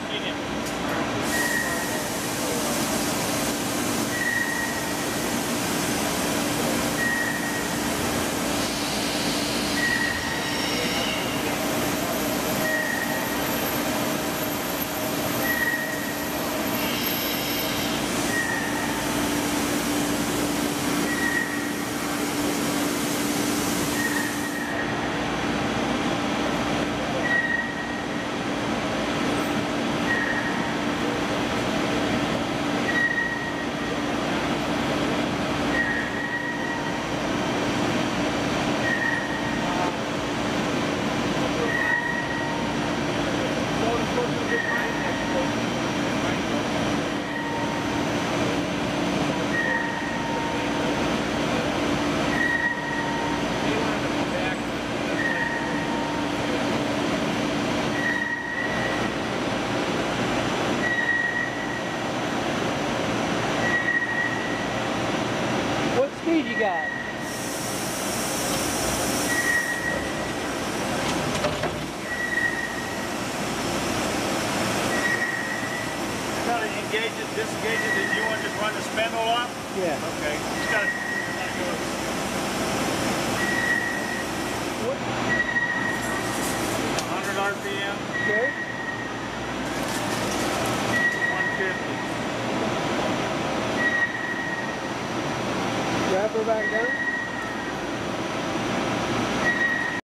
안 뛰네. Got? Engage it, disengage it, and you want to just run the spindle off? Yeah. Okay, just got to. Hundred RPM, Okay. Her back down.